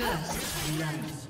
First.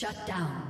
Shut down.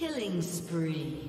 Killing spree.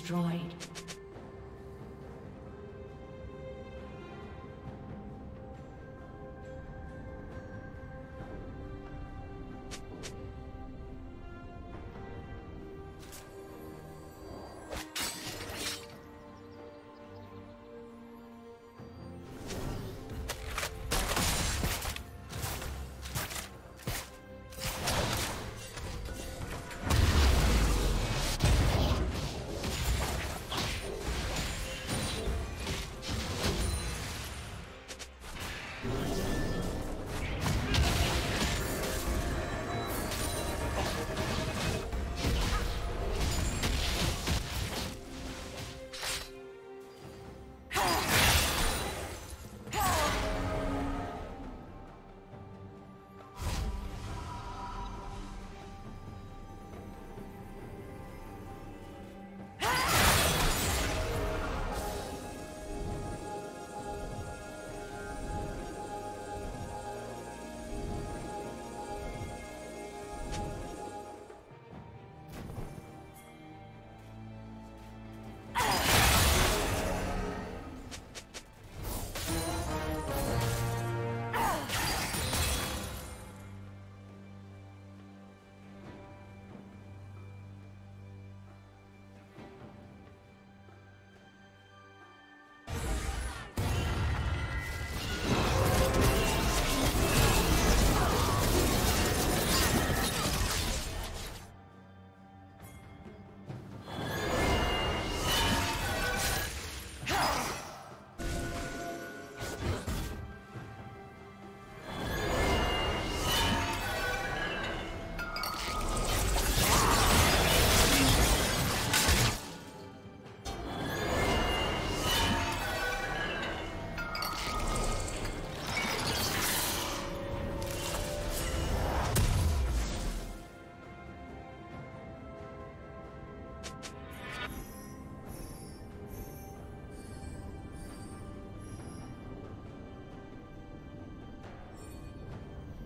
Destroyed.